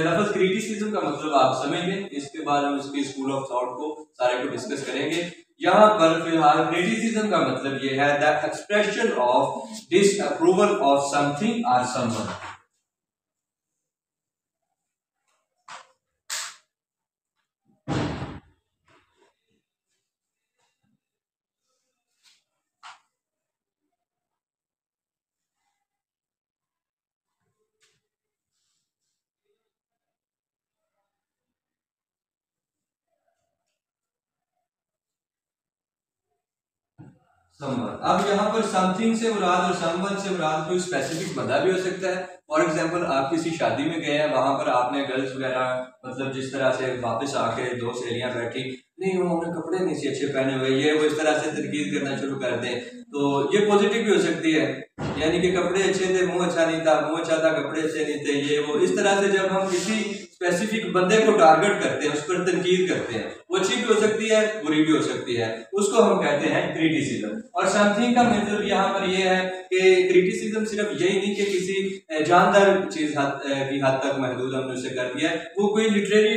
लफ्ज क्रिटिसिज्म का मतलब आप समझ लें इसके बाद हम इसके स्कूल ऑफ़ थॉट को सारे को डिस्कस करेंगे। यहाँ पर फ़िलहाल क्रिटिसिज्म का मतलब ये है the expression of disapproval of something or someone अब यहाँ पर समथिंग से मुराद और समवन से मुराद कोई स्पेसिफिक बंदा भी हो सकता है। फॉर एग्ज़ाम्पल आप किसी शादी में गए हैं, वहाँ पर आपने गर्ल्स वगैरह मतलब जिस तरह से वापस आके दो सहेलियाँ बैठी, नहीं उन्होंने कपड़े नहीं से अच्छे पहने हुए, ये वो इस तरह से तनकीद करना शुरू कर दें। तो ये पॉजिटिव भी हो सकती है। यानी कि कपड़े अच्छे थे, मुँह अच्छा नहीं था, मुँह अच्छा था, कपड़े अच्छे नहीं थे, ये वो। इस तरह से जब हम किसी स्पेसिफिक बंदे को टारगेट करते हैं, उस पर तनकीद करते हैं वो अच्छी भी हो सकती है, बुरी भी हो सकती है। उसको हम कहते हैं क्रिटिसिज्म और समथिंग का मतलब यहाँ पर ये है कि क्रिटिसिज्म सिर्फ़ यही नहीं कि किसी जानदार चीज़ की हद तक महदूद हमने उसे कर दिया वो कोई लिटरेरी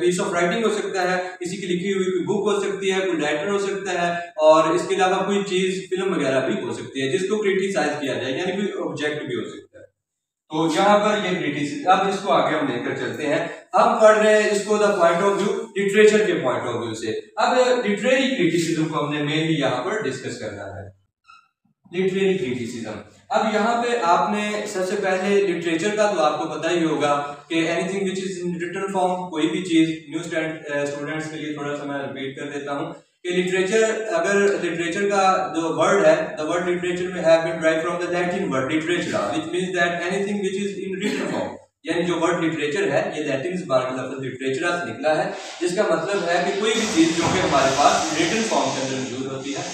पीस ऑफ़ राइटिंग हो सकता है, किसी की लिखी हुई कोई बुक हो सकती है, कोई राइटर हो सकता है, और इसके अलावा कोई चीज़ फ़िल्म वगैरह भी हो सकती है, जिसको क्रिटिसाइज किया जाए, यानी कोई ऑब्जेक्ट भी हो सकता है। तो यहाँ पर ये क्रिटिसिज्म अब इसको आगे हम लेकर चलते हैं। हम पढ़ रहे हैं इसको the point of view literature के पॉइंट ऑफ़ व्यू से। अब लिटरेरी क्रिटिसिज्म को हमने मेनली यहाँ पर डिस्कस करना है। लिटरेरी क्रिटिसिज्म अब यहाँ पे आपने सबसे पहले लिटरेचर का तो आपको पता ही होगा कि anything which is in written form कोई भी चीज़ न्यू स्टूडेंट्स के लिए थोड़ा सा मैं रिपीट कर देता हूँ। कि लिटरेचर अगर लिटरेचर का जो वर्ड है द वर्ड लिटरेचर में have been derived from the Latin word literature which means that anything which is in written form यानी जो वर्ड लिटरेचर है, ये लैटिन जबान का लफ्ज लिटरेचर से निकला है, जिसका मतलब है कि कोई भी चीज़ जो कि हमारे पास रिटन फॉर्म के अंदर मौजूद होती है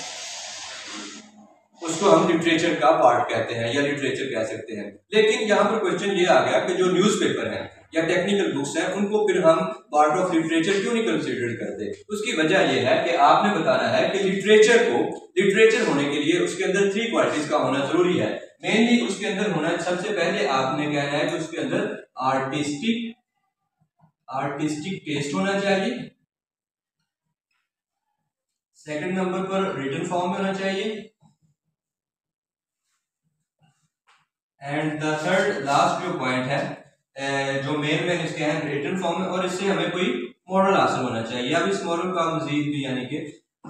उसको हम लिटरेचर का पार्ट कहते हैं या लिटरेचर कह सकते हैं। लेकिन यहाँ पर क्वेश्चन ये आ गया कि जो न्यूज़पेपर है या टेक्निकल बुक्स हैं, उनको फिर हम पार्ट ऑफ़ लिटरेचर क्यों नहीं कंसिडर करते? उसकी वजह यह है कि आपने बताना है कि लिटरेचर को लिटरेचर होने के लिए उसके अंदर थ्री क्वालिटीज का होना ज़रूरी है। मेनली उसके अंदर होना, सबसे पहले आपने कहना है कि उसके अंदर आर्टिस्टिक आर्टिस्टिक टेस्ट होना चाहिए। सेकंड नंबर पर रिटर्न फॉर्म में होना चाहिए। एंड द थर्ड लास्ट जो पॉइंट है जो मेन मेन इसके हैं रिटर्न फॉर्म में, और इससे हमें कोई मॉडल हासिल होना चाहिए। अब इस मॉडल का मजीद भी, यानी कि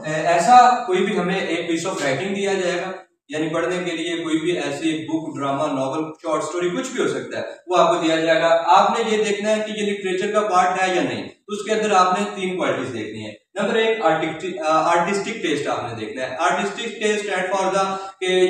ऐसा कोई भी हमें एक पीस ऑफ़ राइटिंग दिया जाएगा, यानी पढ़ने के लिए कोई भी ऐसी book drama novel short story कुछ भी हो सकता है, वो आपको दिया जाएगा। आपने ये देखना है कि ये लिटरेचर का पार्ट है या नहीं। उसके अंदर आपने तीन क्वालिटीज देखनी है। नंबर एक आर्टिस्टिक टेस्ट आपने देखना है। Artistic taste and for the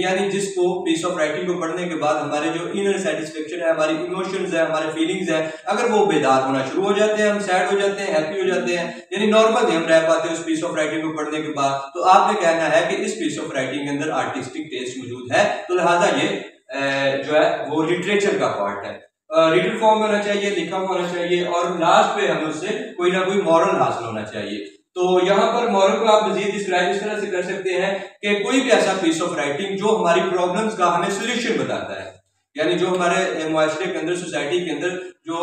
यानी जिसको पीस ऑफ़ राइटिंग को पढ़ने के बाद हमारे जो इनर सेटिस्फेक्शन है, हमारी इमोशंस है, हमारे फीलिंग्स है, अगर वो बेदार होना शुरू हो जाते हैं, हम सैड हो जाते हैं हैप्पी हो जाते हैं, यानी नॉर्मल हम रह पाते हैं उस पीस ऑफ़ राइटिंग को पढ़ने के बाद तो आपने कहना है कि इस पीस ऑफ़ राइटिंग के अंदर आर्टिस्टिक टेस्ट मौजूद है। तो लिहाजा ये जो है, वो लिटरेचर का पार्ट है। रिटन फॉर्म में होना चाहिए, लिखा होना चाहिए, और लास्ट पे हमें उससे कोई ना कोई मॉरल हासिल होना चाहिए। तो यहाँ पर मॉरल को आप मजीद डिस्क्राइब इस तरह से कर सकते हैं कि कोई भी ऐसा पीस ऑफ़ राइटिंग जो हमारी प्रॉब्लम्स का हमें सोल्यूशन बताता है। यानी जो हमारे मुआरे के अंदर सोसाइटी के अंदर जो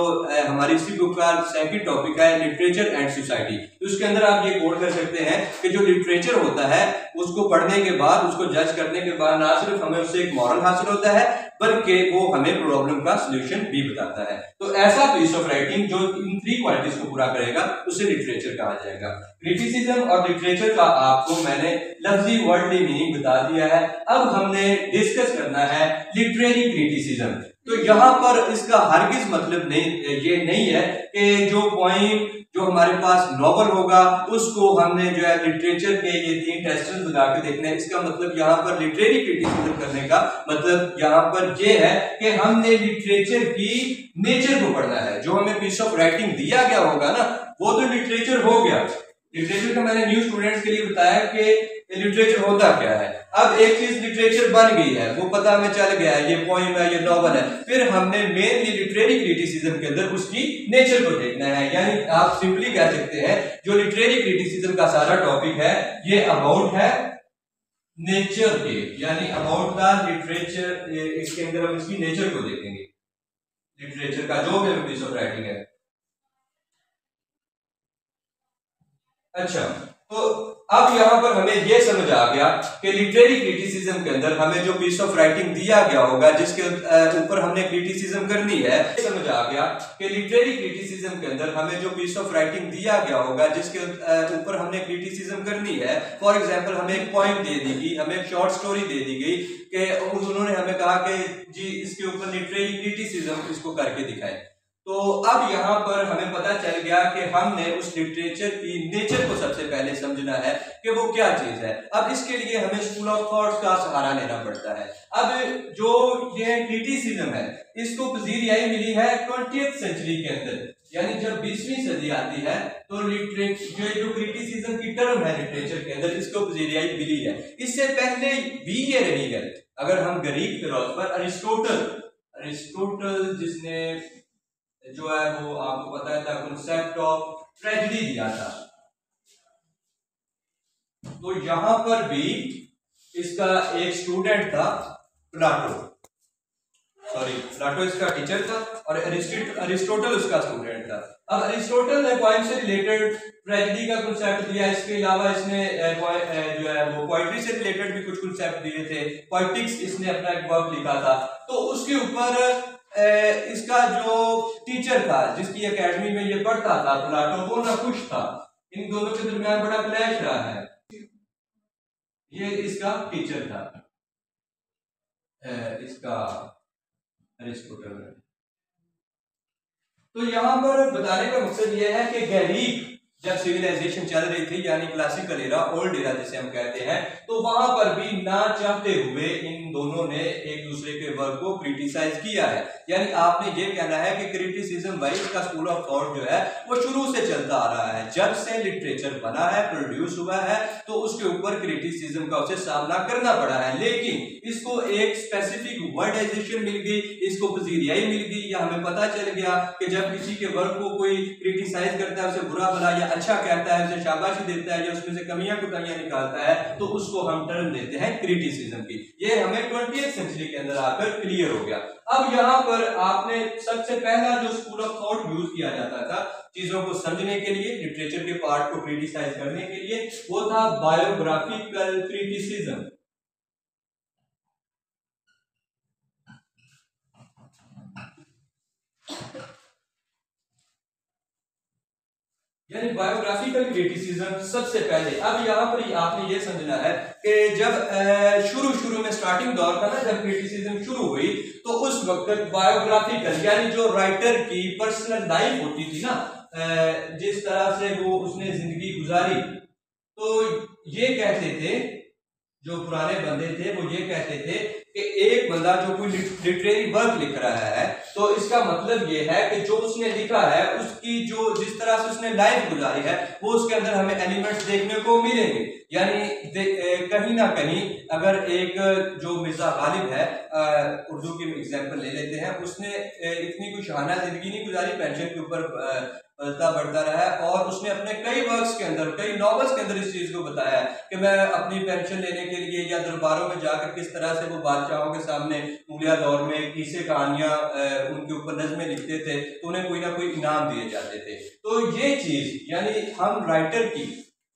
हमारी इसी बुक का सेकंड टॉपिक है लिटरेचर एंड सोसाइटी तो उसके अंदर आप ये कोड कर सकते हैं कि जो लिटरेचर होता है, उसको पढ़ने के बाद, उसको जज करने के बाद ना सिर्फ़ हमें उससे एक मॉरल हासिल होता है बल्कि वो हमें प्रॉब्लम का सोल्यूशन भी बताता है। तो ऐसा पीस ऑफ़ राइटिंग जो इन थ्री क्वालिटीज को पूरा करेगा, उसे लिटरेचर कहा जाएगा। क्रिटिसिज्म और लिटरेचर का आपको मैंने लफ्जी वर्ल्डली मीनिंग बता दिया है। अब हमने डिस्कस करना है लिटरेरी क्रिटिसिज्म तो यहाँ पर इसका हरगिज मतलब नहीं, ये नहीं है कि जो पॉइंट जो हमारे पास नॉवल होगा, उसको हमने जो है लिटरेचर के ये तीन टेस्ट लगा के देखने इसका मतलब यहाँ पर लिटरेरी क्रिटिसिज्म करने का मतलब यहाँ पर ये है कि हमने लिटरेचर की नेचर को पढ़ना है। जो हमें पीस ऑफ़ राइटिंग दिया गया होगा ना, वो तो लिटरेचर हो गया। लिटरेचर का मैंने न्यू स्टूडेंट्स के लिए बताया कि लिटरेचर होता क्या है। अब एक चीज़ लिटरेचर बन गई है, वो पता हमें चल गया है, ये पोइम है, ये नॉवल है। फिर हमने मेनली लिटरेरी क्रिटिसिज्म के अंदर उसकी नेचर को देखना है। यानी आप सिंपली कह सकते हैं, जो लिटरेरी क्रिटिसिज्म का सारा टॉपिक है, ये अबाउट है नेचर के। यानी अबाउट द लिटरेचर इसके अंदर हम इसकी नेचर को देखेंगे। लिटरेचर का जो भी पीस ऑफ़ राइटिंग है। अच्छा तो अब यहाँ पर हमें यह समझ आ गया कि लिटरेरी क्रिटिसिज्म के अंदर हमें जो पीस ऑफ़ राइटिंग दिया गया होगा, जिसके ऊपर हमने क्रिटिसिज्म करनी है समझ आ गया कि लिटरेरी क्रिटिसिज्म के अंदर हमें जो पीस ऑफ़ राइटिंग दिया गया होगा, जिसके ऊपर हमने क्रिटिसिज्म करनी है फॉर एग्जांपल हमें एक पॉइंट दे दी गई, हमें एक शॉर्ट स्टोरी दे दी गई कि उन्होंने हमें कहा कि, जी, इसके ऊपर लिटरेरी क्रिटिसिज्म इसको करके दिखाए। तो अब यहाँ पर हमें पता चल गया कि हमने उस लिटरेचर की नेचर को सबसे पहले समझना है कि वो क्या चीज़ है। अब इसके लिए हमें स्कूल ऑफ़ थॉट्स का सहारा लेना पड़ता है। अब जो ये क्रिटिसिज्म है, इसको पजीरियाई मिली है ट्वेंटी सेंचुरी के अंदर। यानी जब बीसवीं सदी आती है तो लिटरेचर जो क्रिटिसिज्म की टर्म है लिटरेचर के अंदर, इसको पजीरियाई मिली है। इससे पहले भी ये रही है। अगर हम गरीब फिलोसफर अरिस्टोटल अरिस्टोटल जिसने जो है वो आपको बताया था कॉन्सेप्ट ऑफ़ ट्रेजडी दिया था। तो यहाँ पर भी इसका एक स्टूडेंट था, प्लाटो। सॉरी प्लाटो इसका टीचर था और अरिस्टोटल उसका स्टूडेंट था। अब अरिस्टोटल ने पॉइंट से रिलेटेड ट्रेजेडी का कॉन्सेप्ट दिया, इसके अलावा इसने जो है वो पोइट्री से रिलेटेड भी कुछ कॉन्सेप्ट दिए थे। पॉलिटिक्स इसने अपना एक वर्क लिखा था। तो उसके ऊपर इसका जो टीचर था, जिसकी एकेडमी में ये पढ़ता था, प्लाटो, वो ना खुश था। इन दोनों के दरमियान बड़ा क्लैश रहा है। ये इसका टीचर था। इसका अरिस्टोटल। तो यहाँ पर बताने का मकसद यह है कि गरीब जब सिविलाइजेशन चल रही थी, यानी क्लासिकल एरा ओल्ड एरा जिसे हम कहते हैं तो वहाँ पर भी ना चाहते हुए इन दोनों ने एक दूसरे के वर्क को क्रिटिसाइज किया है। यानी आपने ये कहना है कि क्रिटिसिज्म वाइज का स्कूल ऑफ़ थॉट जो है, वो शुरू से चलता आ रहा है। जब से लिटरेचर बना है प्रोड्यूस हुआ है तो उसके ऊपर क्रिटिसिज्म का उसे सामना करना पड़ा है। लेकिन इसको एक स्पेसिफिक वर्डाइजेशन मिल गई, इसको पजीरियाई मिल गई, या हमें पता चल गया कि जब किसी के वर्क को कोई क्रिटिसाइज करता है, उसे बुरा भला या अच्छा कहता है, उसे शाबाशी देता है या उसमें से कमियाँ कुटाइयाँ निकालता है तो उसको हम टर्म देते हैं क्रिटिसिज्म की। ये हमें ट्वेंटी सेंचुरी के अंदर आकर क्लियर हो गया। अब यहाँ पर आपने सबसे पहला जो स्कूल ऑफ़ थॉट यूज़ किया जाता था, चीज़ों को समझने के लिए लिटरेचर के पार्ट को क्रिटिसाइज करने के लिए, वो था बायोग्राफिकल क्रिटिसिज्म यानी बायोग्राफिकल क्रिटिसिज्म सबसे पहले। अब यहाँ पर आपने ये समझना है कि जब शुरू शुरू में स्टार्टिंग दौर था ना, जब क्रिटिसिज्म शुरू हुई तो उस वक्त बायोग्राफिकल यानी जो राइटर की पर्सनल लाइफ होती थी ना जिस तरह से वो उसने ज़िंदगी गुजारी तो ये कहते थे, जो पुराने बंदे थे, वो ये कहते थे कि बंदा जो कोई लिटरेरी वर्क लिख रहा है तो इसका मतलब ये है कि जो उसने लिखा है, उसकी जो जिस तरह से उसने लाइफ गुजारी है, वो उसके अंदर हमें एलिमेंट्स देखने को मिलेंगे। यानी कहीं ना कहीं अगर एक जो मिर्ज़ा गालिब है उर्दू की एग्ज़ाम्पल ले लेते हैं, उसने इतनी कुछ शाना ज़िंदगी नहीं गुजारी पेंशन के ऊपर बढ़ता बढ़ता रहा है और उसने अपने कई वर्क्स के अंदर, कई नॉवेल्स के अंदर इस चीज़ को बताया है कि मैं अपनी पेंशन लेने के लिए या दरबारों में जाकर किस तरह से वो बादशाहों के सामने मूलिया दौर में किसे कहानियाँ उनके ऊपर नजमें लिखते थे तो उन्हें कोई ना कोई इनाम दिए जाते थे। तो ये चीज़, यानी हम राइटर की,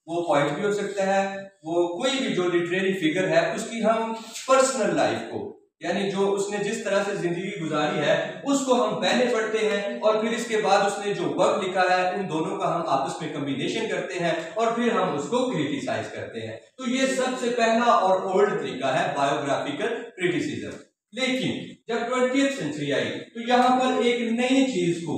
वो पॉइंट भी हो सकता है, वो कोई भी जो लिटरेरी फिगर है, उसकी हम पर्सनल लाइफ को यानी जो उसने जिस तरह से ज़िंदगी गुजारी है, उसको हम पहले पढ़ते हैं और फिर इसके बाद उसने जो वर्क लिखा है, उन दोनों का हम आपस में कम्बिनेशन करते हैं और फिर हम उसको क्रिटिसाइज करते हैं। तो ये सबसे पहला और ओल्ड तरीका है बायोग्राफिकल क्रिटिसिज्म लेकिन जब ट्वेंटी सेंचुरी आई तो यहाँ पर एक नई चीज़ को,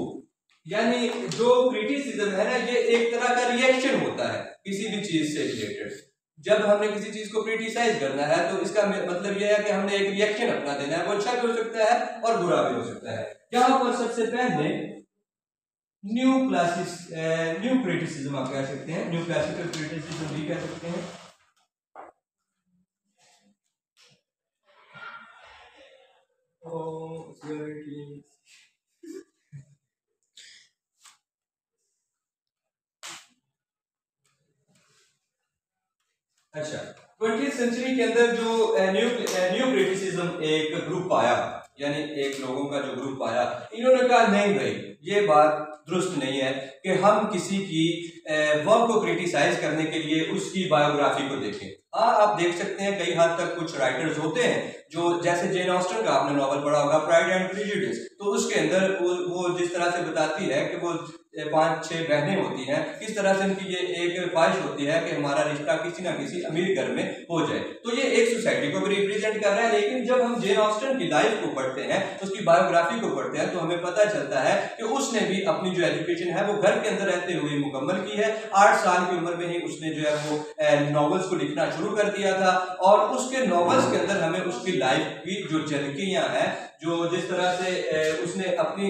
यानी जो क्रिटिसिज्म है ना, ये एक तरह का रिएक्शन होता है किसी भी चीज़ से रिलेटेड जब हमने किसी चीज़ को क्रिटिसाइज करना है तो इसका मतलब यह है कि हमने एक रिएक्शन अपना देना है। वो अच्छा भी हो सकता है और बुरा भी हो सकता है। यहाँ पर सबसे पहले न्यू क्लासिस न्यू क्रिटिसिज्म आप कह सकते हैं। न्यू क्लासिकल क्रिटिसिज्म भी कह सकते हैं। Oh, सेंचुरी के अंदर जो न्यू न्यू क्रिटिसिज्म एक ग्रुप आया, यानी एक लोगों का जो ग्रुप आया, इन्होंने कहा, नहीं भाई, ये बात दुरुस्त नहीं है कि हम किसी की वर्क को क्रिटिसाइज करने के लिए उसकी बायोग्राफी को देखें। हाँ आप देख सकते हैं कई हद तक कुछ राइटर्स होते हैं जो जैसे जेन ऑस्टन का आपने नॉवल पढ़ा होगा प्राइड एंड प्रिजुडिस तो उसके अंदर वो, वो जिस तरह से बताती है कि वो पाँच छह बहनें होती हैं किस तरह से उनकी ये एक ख्वाहिश होती है कि हमारा रिश्ता किसी ना किसी अमीर घर में हो जाए। तो ये एक सोसाइटी को भी रिप्रेजेंट कर रहा है, लेकिन जब हम जेन ऑस्टन की लाइफ को पढ़ते हैं, उसकी बायोग्राफी को पढ़ते हैं तो हमें पता चलता है कि उसने भी अपनी जो एजुकेशन है, वो घर के अंदर रहते हुए मुकम्मल की है। आठ साल की उम्र में ही उसने जो है वो नॉवेल्स को लिखना शुरू कर दिया था और उसके नॉवेल्स के अंदर हमें उसकी लाइफ की जो झलकियाँ हैं, जो जिस तरह से उसने अपनी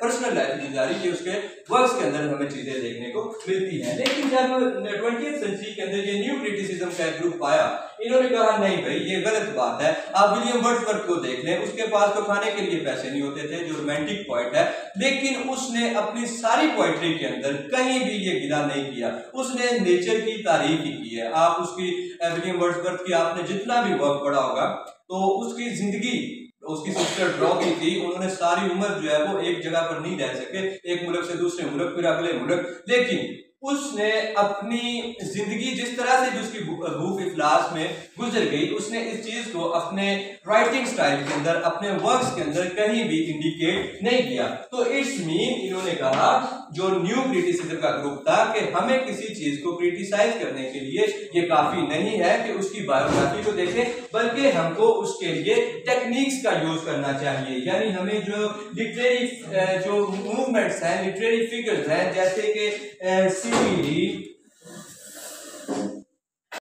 पर्सनल लाइफ गुजारी की उसके वर्क्स के अंदर हमें चीज़ें देखने को मिलती हैं। लेकिन जब ट्वेंटी सेंचुरी के अंदर ये न्यू क्रिटिसिज्म का ग्रुप आया इन्होंने कहा, नहीं भाई, ये गलत बात है। आप विलियम वर्ड्सवर्थ को देख लें, उसके पास तो खाने के लिए पैसे नहीं होते थे, जो रोमांटिक पॉइंट है। लेकिन उसने अपनी सारी पोइट्री के अंदर कहीं भी ये गिला नहीं किया। उसने नेचर की तारीफ़ ही की है। आप उसकी विलियम वर्ड्सवर्थ की आपने जितना भी वर्क पढ़ा होगा तो उसकी ज़िंदगी, उसकी सिस्टर ड्रॉ की थी। उन्होंने सारी उम्र जो है वो एक जगह पर नहीं रह सके। एक मुल्क से दूसरे मुल्क, फिर अगले मुल्क। लेकिन उसने अपनी ज़िंदगी जिस तरह से उसकी भूख इफलास में गुजर गई, उसने इस चीज़ को अपने राइटिंग स्टाइल के अंदर, अपने वर्क्स के अंदर कहीं भी इंडिकेट नहीं किया। तो इट्स मीन, इन्होंने कहा, जो न्यू क्रिटिसिज्म का ग्रुप था कि हमें किसी चीज़ को क्रिटिसाइज करने के लिए ये काफ़ी नहीं है कि उसकी बायोग्राफी को देखें, बल्कि हमको उसके लिए टेक्निक्स का यूज़ करना चाहिए। यानी हमें जो लिटरेरी जो मूवमेंट्स हैं लिटरेरी फिगर्स हैं, जैसे कि 距离